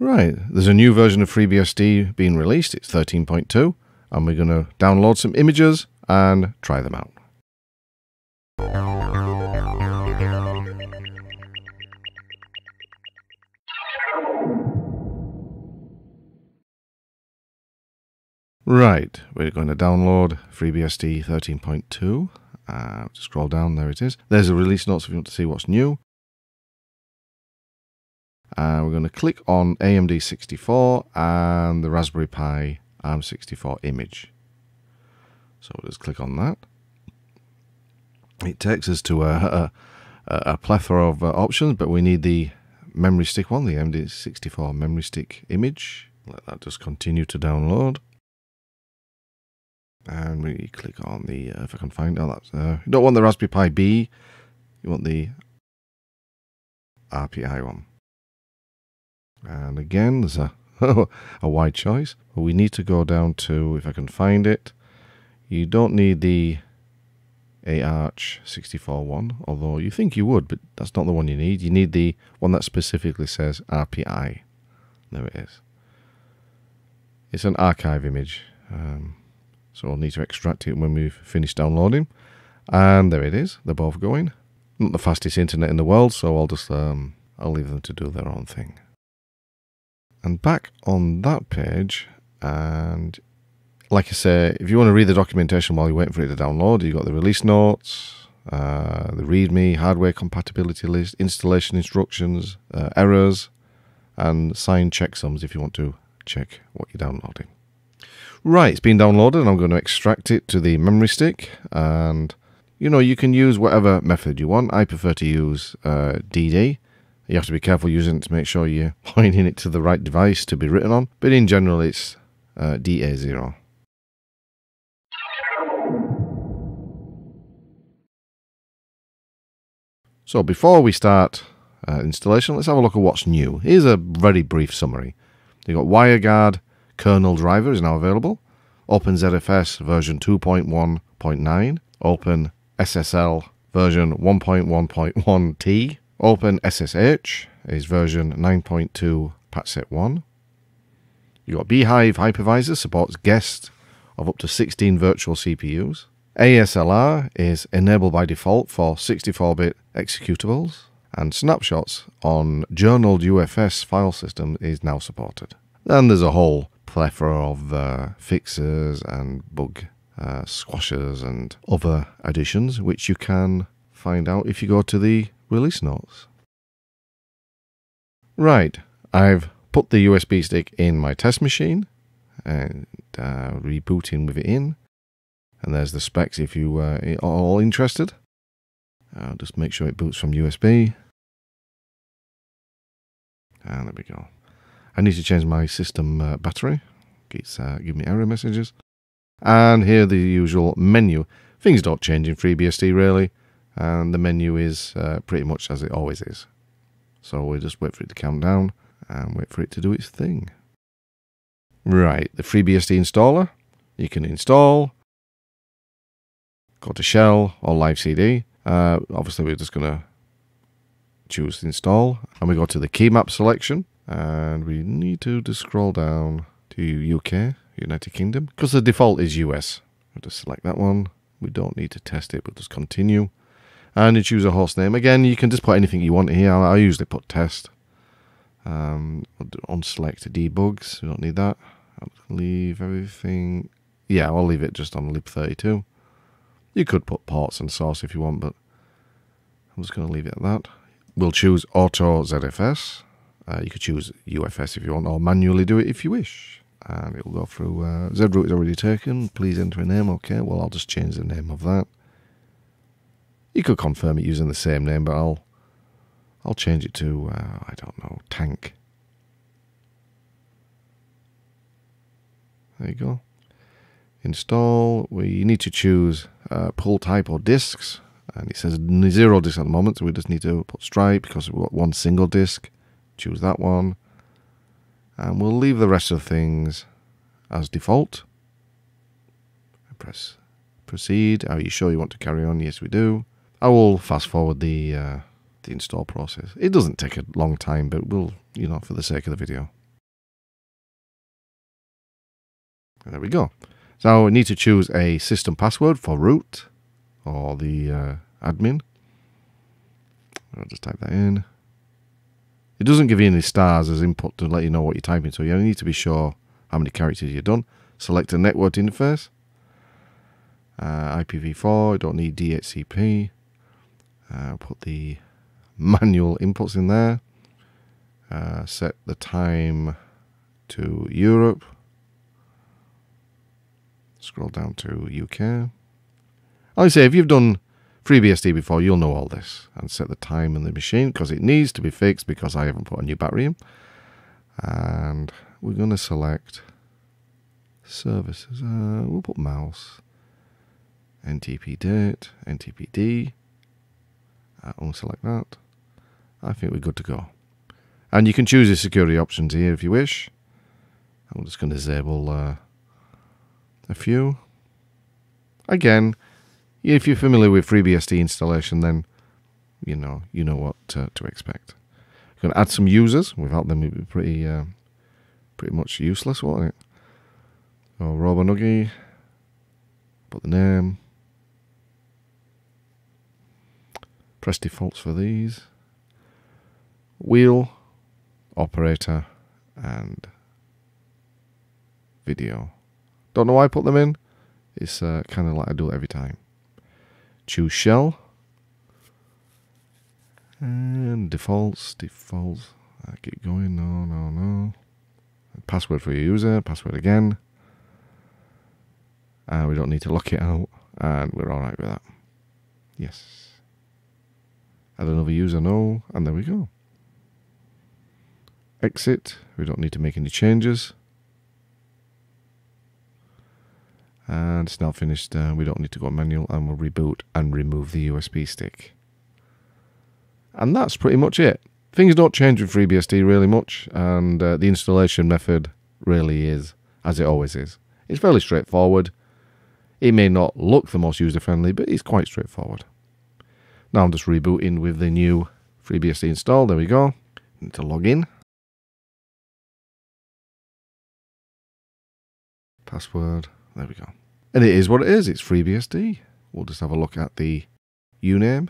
Right, there's a new version of FreeBSD being released. It's 13.2, and we're going to download some images and try them out. Right, we're going to download FreeBSD 13.2. Uh, scroll down, there it is. There's a release notes if you want to see what's new. And we're going to click on AMD 64 and the Raspberry Pi ARM64 image. So we'll just click on that. It takes us to a, a, a plethora of uh, options, but we need the memory stick one, the AMD64 memory stick image. Let that just continue to download and we click on the uh, if I can find oh that's uh, you don't want the Raspberry Pi B you want the RPI one and again there's a a wide choice but we need to go down to if I can find it you don't need the AArch 64 one although you think you would but that's not the one you need you need the one that specifically says RPI there it is it's an archive image um, so I'll need to extract it when we've finished downloading. And there it is. They're both going. Not the fastest internet in the world, so I'll just um, I'll leave them to do their own thing. And back on that page, and like I say, if you want to read the documentation while you're waiting for it to download, you've got the release notes, uh, the README, hardware compatibility list, installation instructions, uh, errors, and signed checksums if you want to check what you're downloading. Right, it's been downloaded and I'm going to extract it to the memory stick and you know you can use whatever method you want. I prefer to use uh, DD. You have to be careful using it to make sure you're pointing it to the right device to be written on, but in general it's uh, DA0. So before we start uh, installation, let's have a look at what's new. Here's a very brief summary. You've got WireGuard kernel driver is now available. OpenZFS version 2.1.9. Open SSL version 1.1.1t. Open SSH is version 9.2 patchset 1. You've got bhyve Hypervisor supports guests of up to 16 virtual CPUs. ASLR is enabled by default for 64-bit executables, and snapshots on journaled UFS file system is now supported. Then there's a whole plethora of uh, fixes and bug uh, and other additions, which you can find out if you go to the release notes. Right, I've put the USB stick in my test machine and uh, rebooting with it in. And there's the specs if you uh, are all interested. I'll just make sure it boots from USB. And there we go. I need to change my system uh, battery. It's uh, giving me error messages. And here the usual menu. Things don't change in FreeBSD really. And the menu is uh, pretty much as it always is. So we just wait for it to count down and wait for it to do its thing. Right, the FreeBSD installer. You can install, go to shell or live CD. Uh, obviously, we're just going to choose install and we go to the key map selection and we need to just scroll down to UK, United Kingdom, because the default is US. We'll just select that one. We don't need to test it, we'll just continue. And you choose a host name. Again, you can just put anything you want here. I usually put test. Um, unselect debugs, we don't need that. Leave everything. Yeah, I'll leave it just on lib32. You could put ports and source if you want, but I'm just going to leave it at that. We'll choose Auto ZFS. Uh, you could choose UFS if you want, or manually do it if you wish. And it will go through. Uh, ZRoot is already taken. Please enter a name. Okay, well, I'll just change the name of that. You could confirm it using the same name, but I'll I'll change it to uh, I don't know tank. There you go. Install. We need to choose uh, pool type or disks, and it says zero disk at the moment, so we just need to put stripe because we've got one single disk choose that one. And we'll leave the rest of things as default. Press proceed. Are you sure you want to carry on? Yes, we do. I will fast forward the uh, the install process. It doesn't take a long time, but we'll you know for the sake of the video. There we go. So we need to choose a system password for root or the uh, admin. I'll just type that in. It doesn't give you any stars as input to let you know what you're typing, so you only need to be sure how many characters you've done. Select a network interface. Uh, IPv4, don't need DHCP. Uh, put the manual inputs in there. Uh, set the time to Europe. Scroll down to UK. I say, if you've done FreeBSD before, you'll know all this. And set the time in the machine because it needs to be fixed because I haven't put a new battery in. And we're going to select services. Uh, we'll put mouse. NTP date, NTPD. Unselect that. I think we're good to go. And you can choose the security options here if you wish. I'm just going to disable uh, a few. Again, if you're familiar with FreeBSD installation, then you know you know what to, to expect. You're going to add some users. Without them, it'd be pretty uh, pretty much useless, won't it? Oh, So RoboNuggie, put the name. Press defaults for these. Wheel, operator, and video. Don't know why I put them in. It's uh, kind of like I do it every time. Choose shell. And defaults, defaults. I keep going. No, no, no. Password for your user. Password again. And uh, we don't need to lock it out. And we're all right with that. Yes. Add another user. No. And there we go. Exit. We don't need to make any changes. And it's now finished. Uh, we don't need to go manual and we'll reboot and remove the USB stick. And that's pretty much it. Things don't change with FreeBSD really much, and uh, the installation method really is as it always is. It's fairly straightforward. It may not look the most user friendly, but it's quite straightforward. Now I'm just rebooting with the new FreeBSD installed. There we go. Need to log in. Password. There we go. And it is what it is. It's FreeBSD. We'll just have a look at the uname.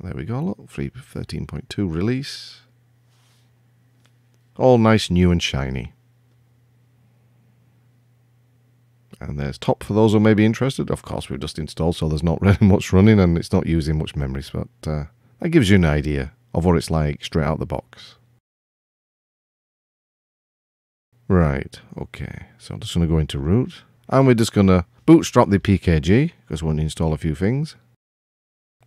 There we go. Look, 13.2 release. All nice, new and shiny. And there's top for those who may be interested. Of course, we've just installed, so there's not really much running and it's not using much memory. But uh, that gives you an idea of what it's like straight out the box. Right, okay. So I'm just going to go into root. And we're just going to bootstrap the PKG because we want to install a few things.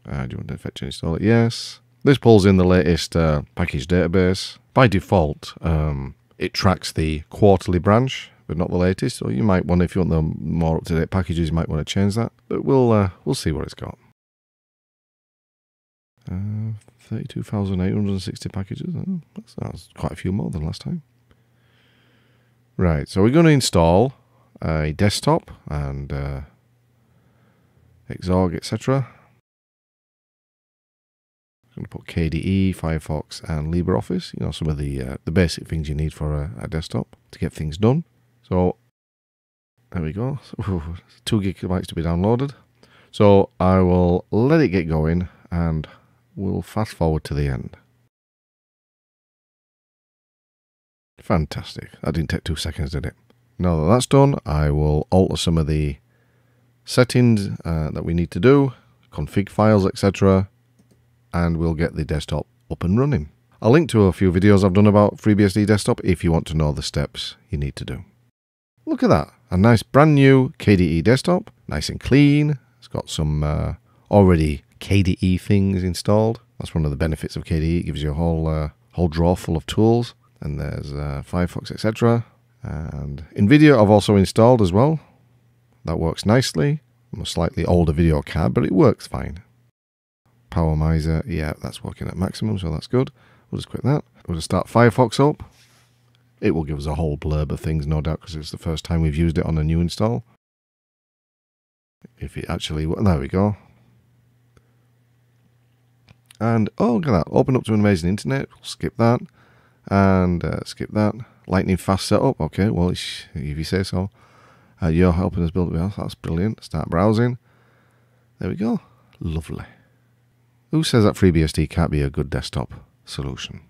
Uh, do you want to fetch and install it? Yes. This pulls in the latest uh, package database. By default, um, it tracks the quarterly branch, but not the latest. So you might want, if you want the more up-to-date packages, you might want to change that. But we'll uh, we'll see what it's got. Uh, 32,860 packages. Oh, that's, that's quite a few more than last time. Right, so we're going to install a desktop and uh, Xorg, etc. I'm going to put KDE, Firefox, and LibreOffice. You know some of the uh, the basic things you need for a, a, desktop to get things done. So there we go. two gigabytes to be downloaded. So I will let it get going, and we'll fast forward to the end. Fantastic. That didn't take two seconds, did it? Now that that's done, I will alter some of the settings uh, that we need to do, config files, etc. And we'll get the desktop up and running. I'll link to a few videos I've done about FreeBSD desktop if you want to know the steps you need to do. Look at that, a nice brand new KDE desktop, nice and clean. It's got some uh, already KDE things installed. That's one of the benefits of KDE. It gives you a whole uh, whole drawer full of tools. And there's uh, Firefox, etc. And NVIDIA I've also installed as well. That works nicely. I'm a slightly older video card, but it works fine. PowerMizer, yeah, that's working at maximum, so that's good. We'll just quit that. We'll just start Firefox up. It will give us a whole blurb of things, no doubt, because it's the first time we've used it on a new install. If it actually, there we go. And, oh, look at that, open up to an amazing internet. We'll skip that. And uh, skip that. Lightning fast setup. Okay, well, if you say so. Uh, you're helping us build a house. That's brilliant. Start browsing. There we go. Lovely. Who says that FreeBSD can't be a good desktop solution?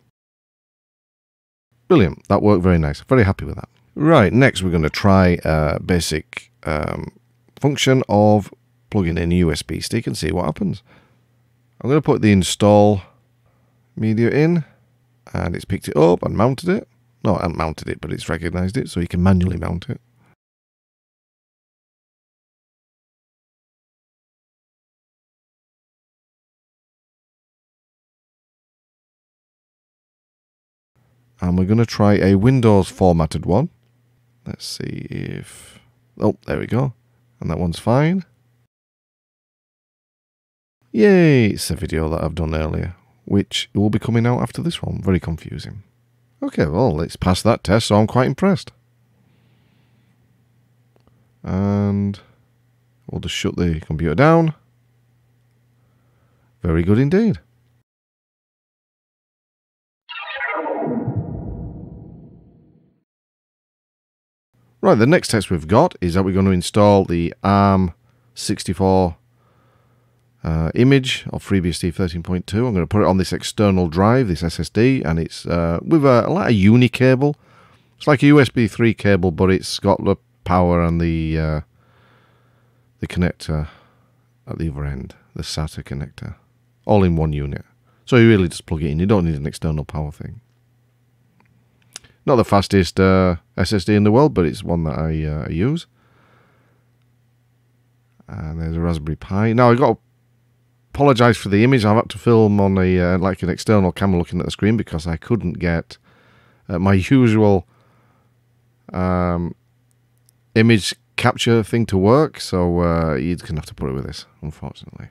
Brilliant. That worked very nice. Very happy with that. Right, next we're going to try a basic um, function of plugging in a USB stick and see what happens. I'm going to put the install media in and it's picked it up and mounted it. No, I haven't mounted it, but it's recognized it, so you can manually mount it. And we're going to try a Windows formatted one. Let's see if... Oh, there we go. And that one's fine. Yay! It's a video that I've done earlier, which will be coming out after this one. Very confusing. Okay, well, let's pass that test, so I'm quite impressed. And we'll just shut the computer down. Very good indeed. Right, the next test we've got is that we're going to install the ARM64 uh, image of FreeBSD 13.2. I'm going to put it on this external drive, this SSD, and it's uh, with a, a uni cable. It's like a USB 3 cable, but it's got the power and the uh, the connector at the other end, the SATA connector, all in one unit. So you really just plug it in. You don't need an external power thing. Not the fastest uh, SSD in the world, but it's one that I, uh, use. And there's a Raspberry Pi. Now, i got to apologise for the image. I've had to film on a uh, like an external camera looking at the screen because I couldn't get uh, my usual um, image capture thing to work. So uh, you're going to have to put it with this, unfortunately.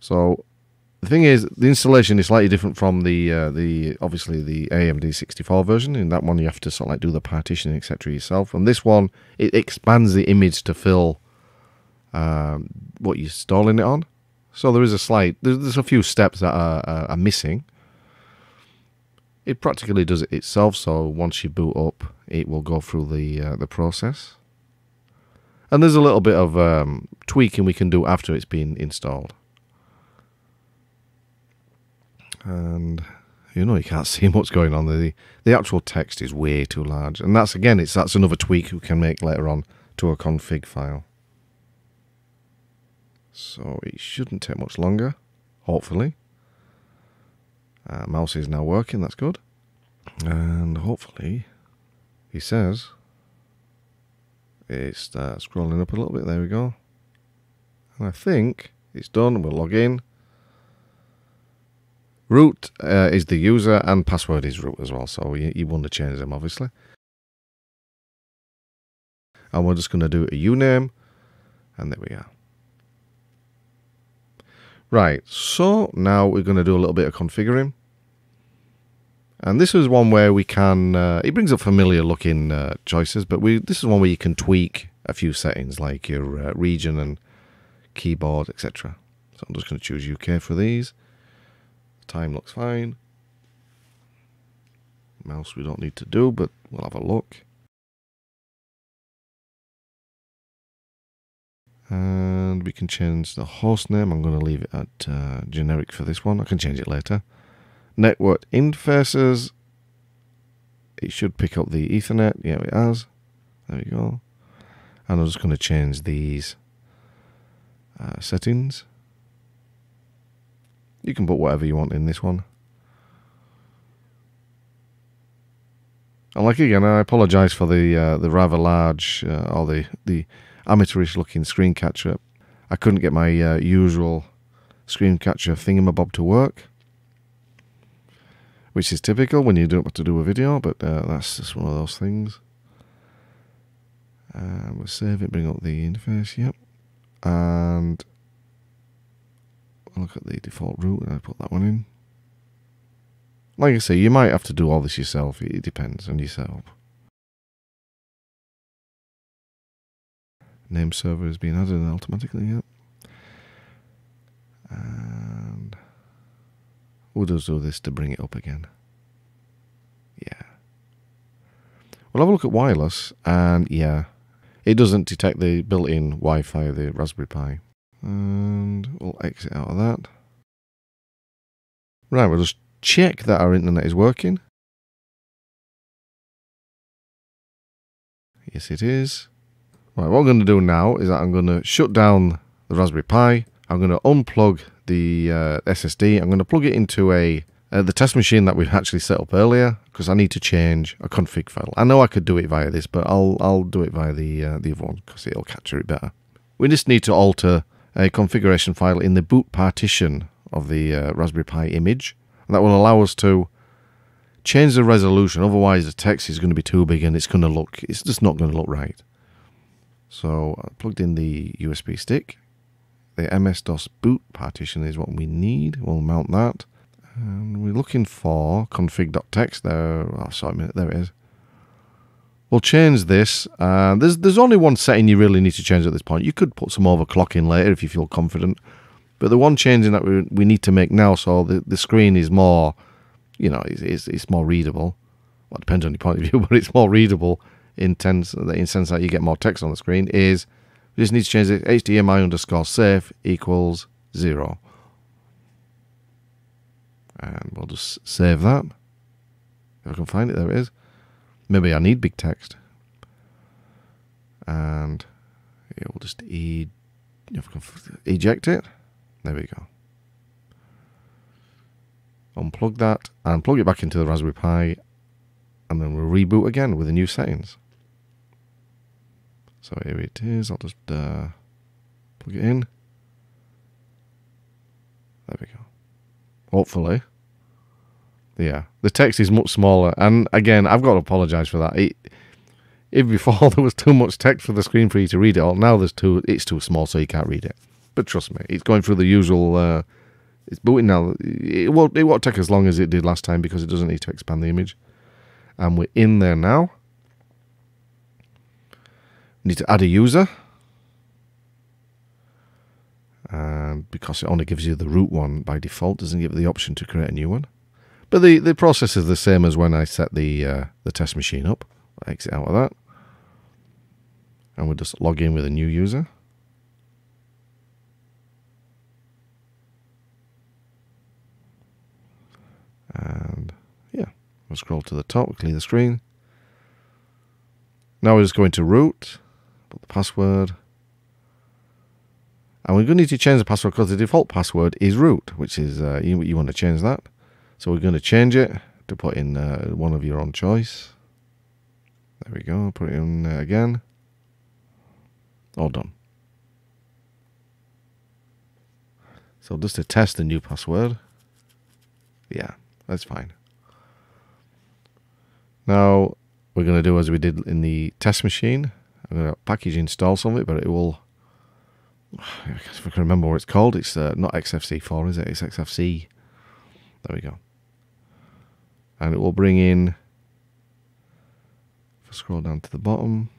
So the thing is, the installation is slightly different from the uh, the obviously the AMD 64 version. In that one, you have to sort of like do the partitioning, etc. yourself. And this one, it expands the image to fill um, what you're installing it on. So there is a slight, there's, there's a few steps that are, are, are missing. It practically does it itself. So once you boot up, it will go through the uh, the process. And there's a little bit of um, tweaking we can do after it's been installed. And you know you can't see what's going on. The the actual text is way too large, and that's again it's that's another tweak we can make later on to a config file. So it shouldn't take much longer, hopefully. Uh, mouse is now working, that's good. And hopefully, he says, it's uh, scrolling up a little bit, there we go. And I think it's done, we'll log in. Root uh, is the user and password is root as well, so you, you want to change them obviously. And we're just going to do a uname, and there we are. Right, so now we're going to do a little bit of configuring. And this is one where we can, uh, it brings up familiar looking uh, choices, but we this is one where you can tweak a few settings like your uh, region and keyboard, etc. So I'm just going to choose UK for these. Time looks fine. Mouse we don't need to do, but we'll have a look. And we can change the host name. I'm going to leave it at uh, generic for this one. I can change it later. Network interfaces. It should pick up the Ethernet. Yeah, it has. There we go. And I'm just going to change these uh, settings. You can put whatever you want in this one. And like again, I apologise for the uh, the rather large uh, or the the amateurish looking screen catcher. I couldn't get my uh, usual screen catcher thingamabob to work, which is typical when you don't have to do a video. But uh, that's just one of those things. We'll save it, bring up the interface. Yep, and look at the default route and I put that one in. Like I say, you might have to do all this yourself. It depends on your setup. Name server has been added automatically, yep. And we'll just do this to bring it up again. Yeah. We'll have a look at wireless, and yeah, it doesn't detect the built-in Wi-Fi of the Raspberry Pi. And we'll exit out of that. Right, we'll just check that our internet is working. Yes, it is. Right, what I'm going to do now is that I'm going to shut down the Raspberry Pi. I'm going to unplug the uh, SSD. I'm going to plug it into a uh, the test machine that we've actually set up earlier because I need to change a config file. I know I could do it via this, but I'll I'll do it via the uh, the other one because it'll capture it better. We just need to alter a configuration file in the boot partition of the uh, Raspberry Pi image. That will allow us to change the resolution. Otherwise, the text is going to be too big and it's going to look. It's just not going to look right. So I plugged in the USB stick. The MS-DOS boot partition is what we need. We'll mount that. And we're looking for config.txt. There, oh, sorry a minute, there it is. We'll change this. Uh, there's there's only one setting you really need to change at this point. You could put some overclock in later if you feel confident. But the one changing that we, we need to make now, so the, the screen is more, you know, it's, it's, it's more readable. Well, it depends on your point of view, but it's more readable in, tense, in sense that you get more text on the screen, is we just need to change it HDMI underscore safe equals zero. And we'll just save that. If I can find it, there it is. Maybe I need big text. And it will just e eject it. There we go. Unplug that and plug it back into the Raspberry Pi and then we'll reboot again with the new settings. So here it is. I'll just uh, plug it in. There we go. Hopefully. Yeah, the text is much smaller, and again, I've got to apologise for that. It, if before there was too much text for the screen for you to read it all, now there's too it's too small, so you can't read it. But trust me, it's going through the usual. Uh, it's booting now. It won't it won't take as long as it did last time because it doesn't need to expand the image. And we're in there now. need to add a user. And because it only gives you the root one by default, doesn't give you the option to create a new one. But the, the process is the same as when I set the uh, the test machine up. I'll exit out of that. And we'll just log in with a new user. And yeah, we'll scroll to the top, clear the screen. Now we're just going to root, put the password. And we're going to need to change the password because the default password is root, which is, uh, you, you want to change that. So we're going to change it to put in uh, one of your own choice. There we go. Put it in uh, again. All done. So just to test the new password. Yeah, that's fine. Now we're going to do as we did in the test machine. I'm going to package install some of it, but it will. If I can remember what it's called, it's uh, not XFCE4, is it? It's XFCE. There we go and it will bring in if I scroll down to the bottom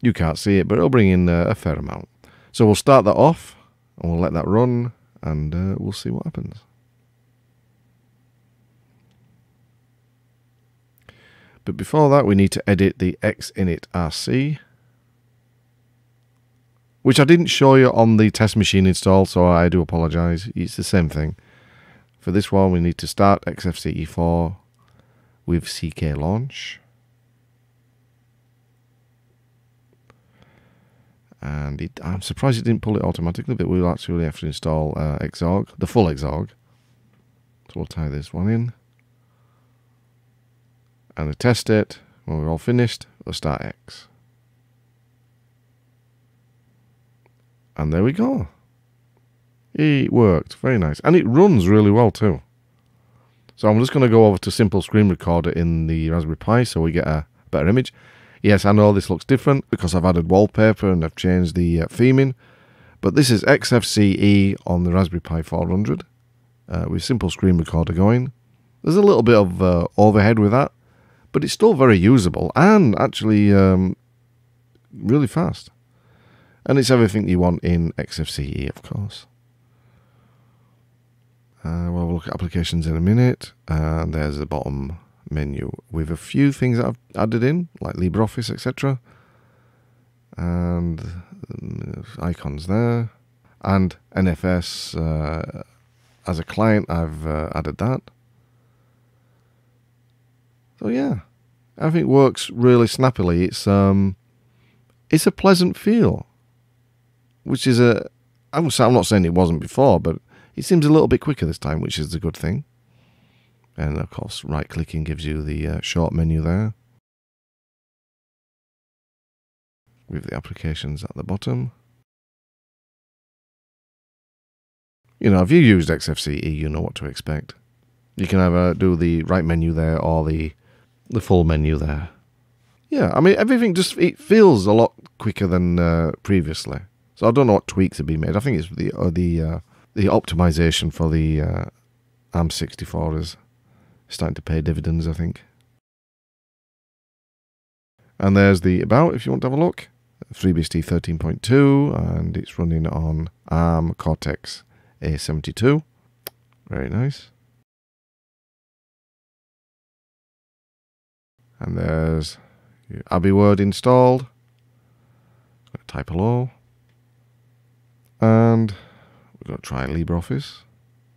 you can't see it but it'll bring in uh, a fair amount so we'll start that off and we'll let that run and uh, we'll see what happens but before that we need to edit the xinit rc which I didn't show you on the test machine install, so I do apologize. It's the same thing. For this one, we need to start XFCE4 with CK launch. And it, I'm surprised it didn't pull it automatically, but we'll actually have to install uh, the full Xorg. So we'll tie this one in. And test it, when we're all finished, we'll start X. And there we go. It worked. Very nice. And it runs really well too. So I'm just going to go over to Simple Screen Recorder in the Raspberry Pi so we get a better image. Yes, I know this looks different because I've added wallpaper and I've changed the uh, theming. But this is XFCE on the Raspberry Pi 400 uh, with Simple Screen Recorder going. There's a little bit of uh, overhead with that, but it's still very usable and actually um, really fast. And it's everything you want in XFCE, of course. Uh, we'll look at applications in a minute. And there's the bottom menu with a few things that I've added in, like LibreOffice, etc. And icons there. And NFS uh, as a client, I've uh, added that. So yeah, I think works really snappily. It's um, it's a pleasant feel, which is a. I'm not saying it wasn't before, but it seems a little bit quicker this time, which is a good thing. And of course, right clicking gives you the uh, short menu there. With the applications at the bottom. You know, if you used XFCE, you know what to expect. You can either do the right menu there or the the full menu there. Yeah, I mean everything just it feels a lot quicker than uh, previously. So I don't know what tweaks have been made. I think it's the uh, the uh, the optimization for the uh, ARM64 is starting to pay dividends. I think. And there's the about if you want to have a look. FreeBSD 13.2 and it's running on ARM Cortex A72. Very nice. And there's AbiWord installed. Type hello. And we're going to try LibreOffice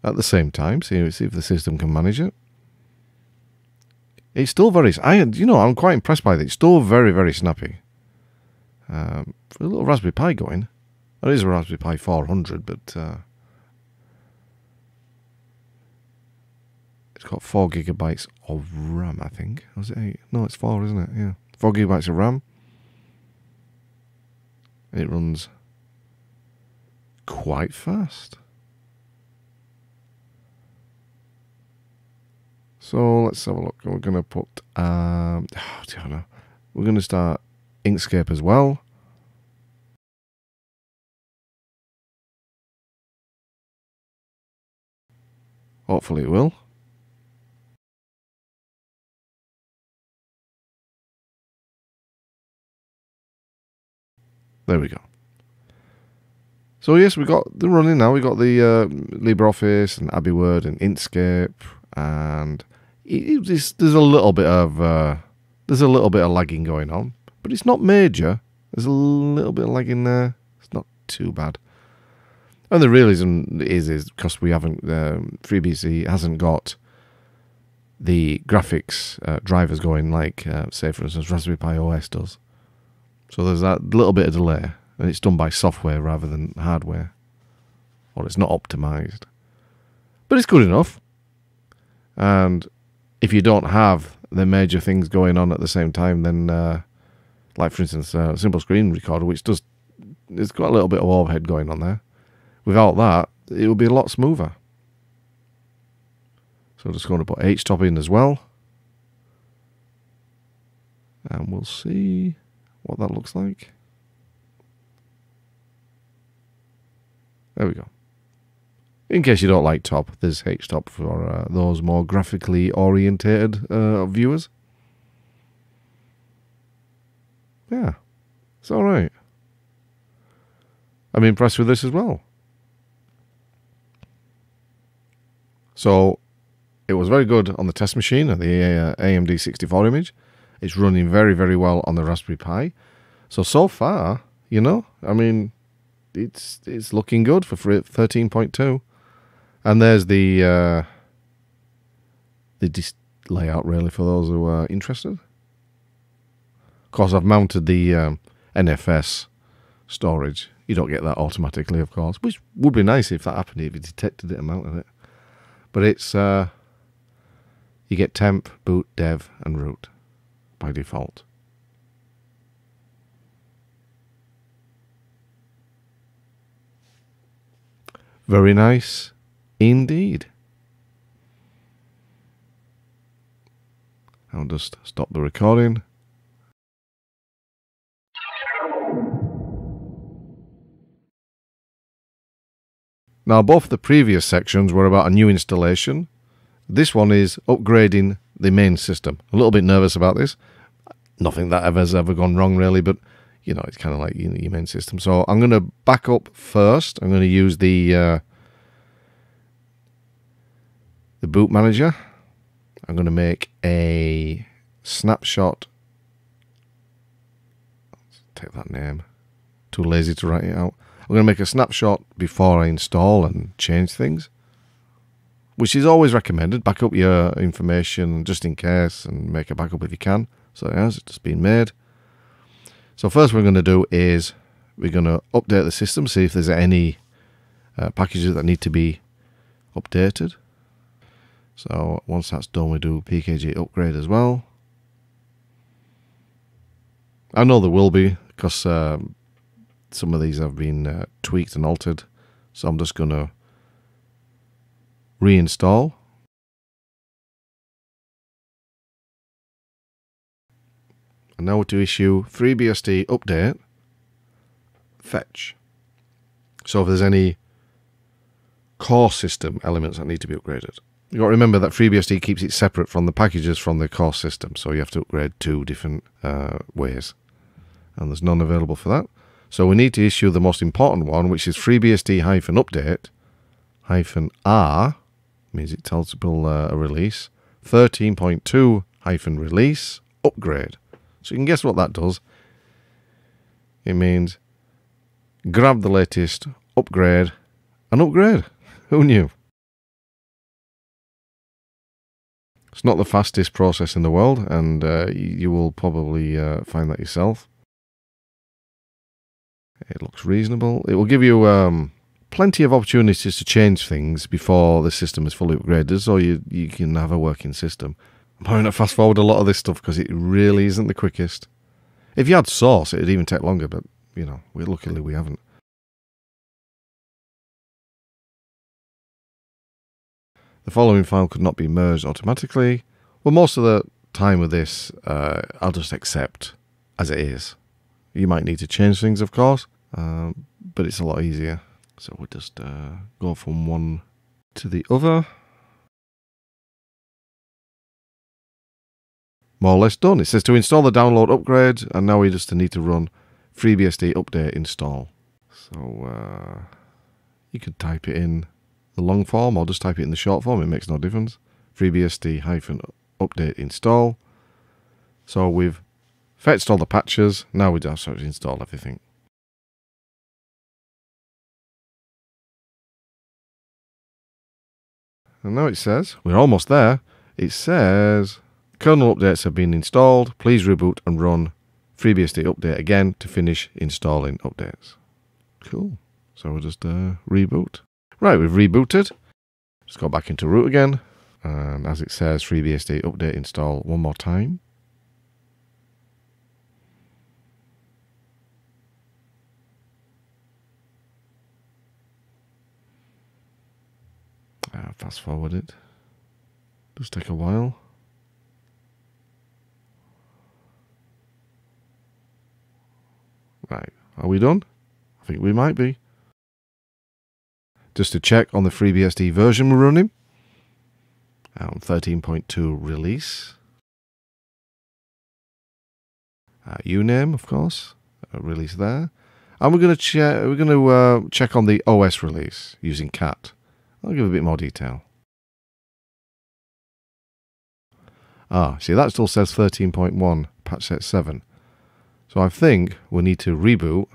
at the same time, see, see if the system can manage it. It's still very, I, you know, I'm quite impressed by it. It's still very, very snappy. Um, a little Raspberry Pi going. There is a Raspberry Pi 400, but uh, It's got four gigabytes of RAM, I think. Was it eight? No, it's four, isn't it? Yeah. Four gigabytes of RAM. It runs quite fast. So let's have a look. We're going to put, um, oh, I don't know. We're going to start Inkscape as well. Hopefully it will. There we go. So yes, we got the running now. We got the uh, LibreOffice and AbiWord and Inkscape, and it, it, there's a little bit of uh, there's a little bit of lagging going on, but it's not major. There's a little bit of lagging there. It's not too bad. And the real reason is is because we haven't um, FreeBSD hasn't got the graphics uh, drivers going like uh, say for instance Raspberry Pi OS does. So there's that little bit of delay, and it's done by software rather than hardware, or it's not optimized. But it's good enough. And if you don't have the major things going on at the same time, then, uh, like for instance, a uh, simple screen recorder, which does, it's got a little bit of overhead going on there. Without that, it would be a lot smoother. So I'm just going to put H-top in as well. And we'll see what that looks like. There we go. In case you don't like top, there's H-top for uh, those more graphically orientated uh, viewers. Yeah, it's all right. I'm impressed with this as well. So, it was very good on the test machine, the uh, AMD 64 image. It's running very, very well on the Raspberry Pi. So so far, you know, I mean, it's it's looking good for thirteen point two, and there's the uh, the dis- layout really for those who are interested. Of course, I've mounted the um, NFS storage. You don't get that automatically, of course, which would be nice if that happened if you detected it and mounted it. But it's uh, you get temp, boot, dev, and root by default. Very nice indeed. I'll just stop the recording. Now, both the previous sections were about a new installation. This one is upgrading the main system. A little bit nervous about this. Nothing that ever has ever gone wrong, really, but you know, it's kind of like you know, your main system. So I'm going to back up first. I'm going to use the uh, the boot manager. I'm going to make a snapshot. Take that name. Too lazy to write it out. I'm going to make a snapshot before I install and change things, which is always recommended. Back up your information just in case and make a backup if you can. So it it's just been made. So first we're going to do is we're going to update the system, see if there's any uh, packages that need to be updated. So once that's done, we do PKG upgrade as well. I know there will be because um, some of these have been uh, tweaked and altered. So I'm just going to reinstall. And now to issue FreeBSD update fetch. So if there's any core system elements that need to be upgraded. You've got to remember that FreeBSD keeps it separate from the packages from the core system, so you have to upgrade two different uh, ways. And there's none available for that. So we need to issue the most important one, which is FreeBSD-update hyphen R, means it tells people uh, a release, 13.2 hyphen release upgrade. So you can guess what that does. It means grab the latest, upgrade, and upgrade. Who knew? It's not the fastest process in the world, and uh, you will probably uh, find that yourself. It looks reasonable. It will give you um, plenty of opportunities to change things before the system is fully upgraded, so you, you can have a working system. I'm going to fast forward a lot of this stuff because it really isn't the quickest. If you had source, it'd even take longer, but you know, we, luckily we haven't. The following file could not be merged automatically. Well, most of the time with this, uh, I'll just accept as it is. You might need to change things, of course, um, but it's a lot easier. So we'll just uh, go from one to the other. More or less done. It says to install the download upgrade, and now we just need to run FreeBSD update install. So uh, you could type it in the long form or just type it in the short form, it makes no difference. FreeBSD hyphen update install. So we've fetched all the patches, now we just have to install everything. And now it says, we're almost there. It says, kernel updates have been installed. Please reboot and run FreeBSD update again to finish installing updates. Cool. So we'll just uh, reboot. Right, we've rebooted. Just go back into root again. And as it says, FreeBSD update install one more time. Uh, fast forward it. Just take a while. Right, are we done? I think we might be just to check on the FreeBSD version we're running. On 13.2 release. Uh, uname, of course, uh, release there. And we're going to check. We're going to uh, check on the OS release using cat. I'll give a bit more detail. Ah, see that still says 13.1 patch set 7. So I think we need to reboot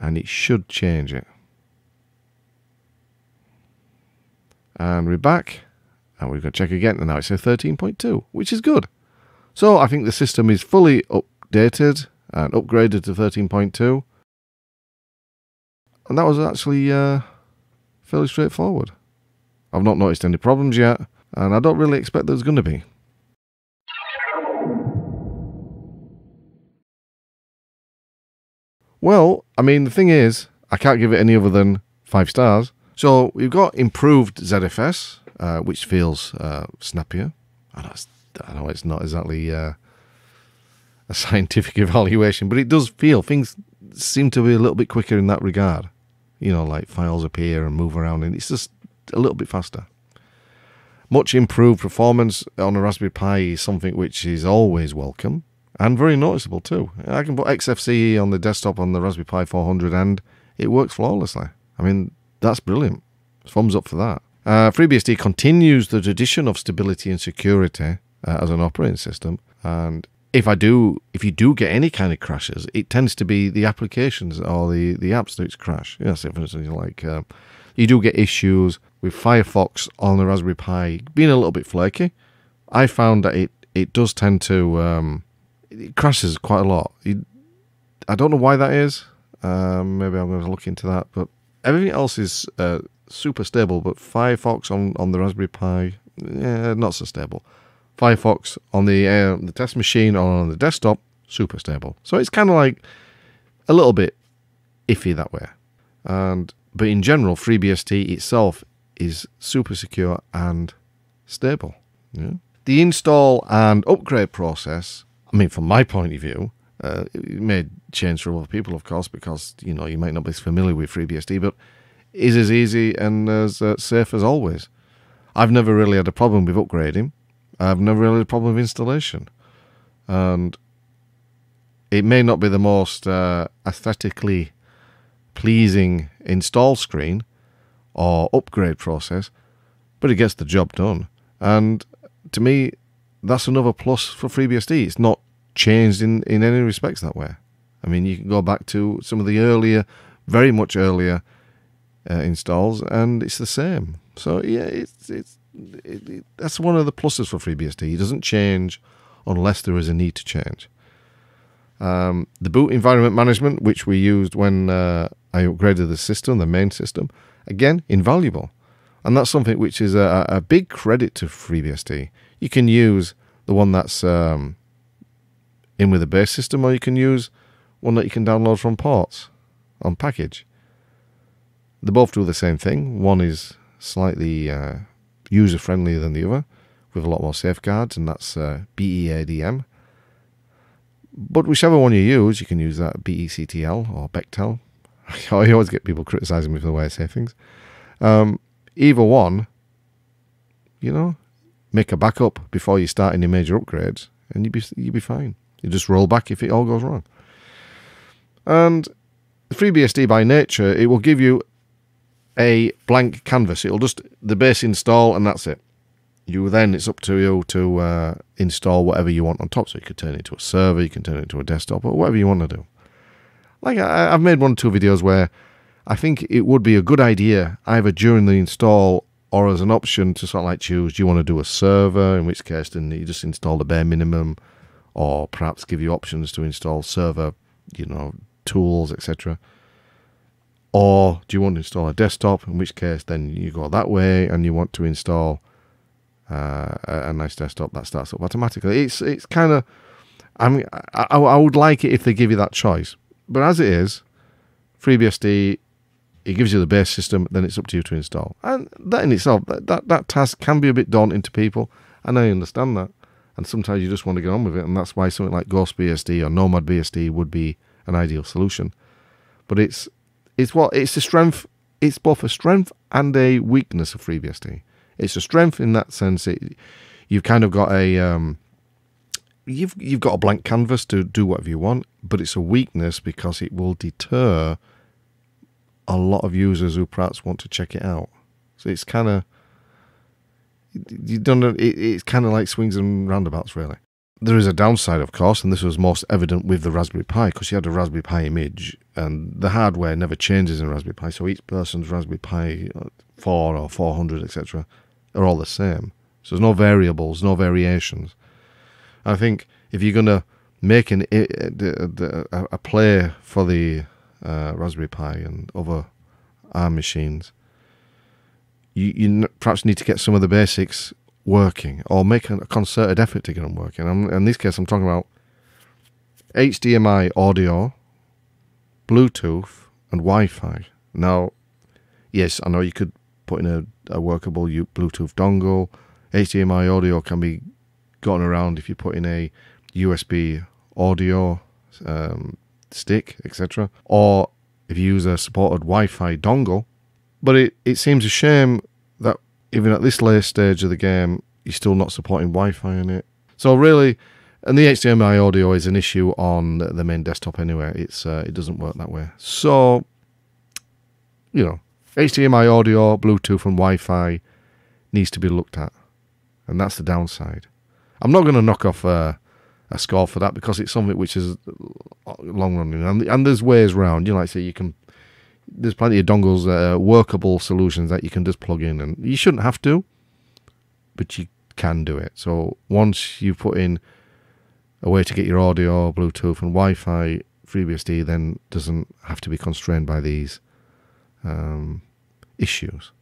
and it should change it. And we're back. And we've got to check again. And now it says 13.2, which is good. So I think the system is fully updated and upgraded to 13.2. And that was actually uh, fairly straightforward. I've not noticed any problems yet, and I don't really expect there's going to be. Well, I mean, the thing is, I can't give it any other than five stars. So we've got improved ZFS, uh, which feels uh, snappier. I know, I know, it's not exactly uh, a scientific evaluation, but it does feel things seem to be a little bit quicker in that regard. You know, like files appear and move around, and it's just a little bit faster. Much improved performance on a Raspberry Pi is something which is always welcome and very noticeable too. I can put XFCE on the desktop on the Raspberry Pi 400 and it works flawlessly. I mean, that's brilliant. Thumbs up for that. Uh, FreeBSD continues the tradition of stability and security uh, as an operating system, and if I do, if you do get any kind of crashes, it tends to be the applications or the, the apps that crash. Yeah, so for instance, like uh, you do get issues with Firefox on the Raspberry Pi being a little bit flaky. I found that it, it does tend to um, it crashes quite a lot. It, I don't know why that is. Um, maybe I'm going to look into that. But everything else is uh, super stable. But Firefox on, on the Raspberry Pi, yeah, not so stable. Firefox on the uh, the test machine or on the desktop, super stable. So it's kind of like a little bit iffy that way. And but in general, FreeBSD itself is super secure and stable. Yeah. The install and upgrade process, I mean, from my point of view, uh, it may change for other people, of course, because you know you might not be familiar with FreeBSD, but is as easy and as uh, safe as always. I've never really had a problem with upgrading. I've never really had a problem with installation, and it may not be the most uh, aesthetically pleasing install screen or upgrade process, but it gets the job done. And to me, that's another plus for FreeBSD. It's not changed in, in any respects that way. I mean, you can go back to some of the earlier, very much earlier uh, installs, and it's the same. So yeah, it's it's it, it, that's one of the pluses for FreeBSD. It doesn't change unless there is a need to change. Um, the boot environment management, which we used when uh, I upgraded the system, the main system, again invaluable, and that's something which is a, a big credit to FreeBSD. You can use the one that's um, in with a base system, or you can use one that you can download from ports on package. They both do the same thing. One is slightly uh, user friendlier than the other, with a lot more safeguards, and that's uh, BEADM. But whichever one you use, you can use that BECTL or Bechtel. I always get people criticizing me for the way I say things. Um, either one, you know, make a backup before you start any major upgrades, and you'd be you'd be fine. You just roll back if it all goes wrong. And FreeBSD by nature, it will give you a blank canvas. It'll just the base install and that's it. You then it's up to you to uh, install whatever you want on top. So you could turn it into a server, you can turn it into a desktop, or whatever you want to do. Like I, I've made one or two videos where I think it would be a good idea either during the install or as an option to sort of like choose. Do you want to do a server? In which case, then you just install the bare minimum or perhaps give you options to install server, you know, tools, etc. Or do you want to install a desktop? In which case, then you go that way, and you want to install uh, a, nice desktop that starts up automatically. It's it's kind of, I mean, I, I would like it if they give you that choice, but as it is, FreeBSD it gives you the base system, then it's up to you to install. And that in itself, that, that, that task can be a bit daunting to people, and I understand that and sometimes you just want to get on with it, and that's why something like Ghost BSD or Nomad BSD would be an ideal solution. But it's it's what it's a strength. It's both a strength and a weakness of FreeBSD. It's a strength in that sense. It, you've kind of got a um, you've you've got a blank canvas to do whatever you want, but it's a weakness because it will deter a lot of users who perhaps want to check it out. So it's kind of you don't know, it, it's kind of like swings and roundabouts, really. There is a downside, of course, and this was most evident with the Raspberry Pi because you had a Raspberry Pi image, and the hardware never changes in Raspberry Pi. So each person's Raspberry Pi uh, 4 or 400, etc., are all the same. So there's no variables, no variations. I think if you're going to make an, a, a, a play for the uh, Raspberry Pi and other ARM machines, you, you perhaps need to get some of the basics working or make a, concerted effort to get them working. And in this case, I'm talking about HDMI audio, Bluetooth, and Wi Fi. Now, yes, I know you could put in a, a workable Bluetooth dongle. HDMI audio can be gotten around if you put in a USB audio um, stick, etc. Or if you use a supported Wi Fi dongle, but it, it seems a shame that even at this late stage of the game, you're still not supporting Wi-Fi in it. So really, and the HDMI audio is an issue on the main desktop anyway. It's uh, it doesn't work that way. So, you know, HDMI audio, Bluetooth, and Wi-Fi needs to be looked at, and that's the downside. I'm not going to knock off uh, a score for that because it's something which is long running, and, and there's ways around. You know, like I say, you can. There's plenty of dongles, uh, workable solutions that you can just plug in, and you shouldn't have to, but you can do it. So once you put in a way to get your audio, Bluetooth, and Wi-Fi, FreeBSD then doesn't have to be constrained by these um, issues.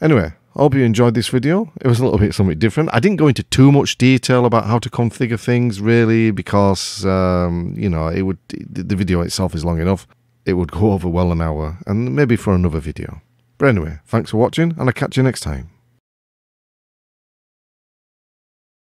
Anyway, hope you enjoyed this video. It was a little bit something different. I didn't go into too much detail about how to configure things really because, um, you know, it would the video itself is long enough. It would go over well an hour and maybe for another video. But anyway, thanks for watching and I'll catch you next time.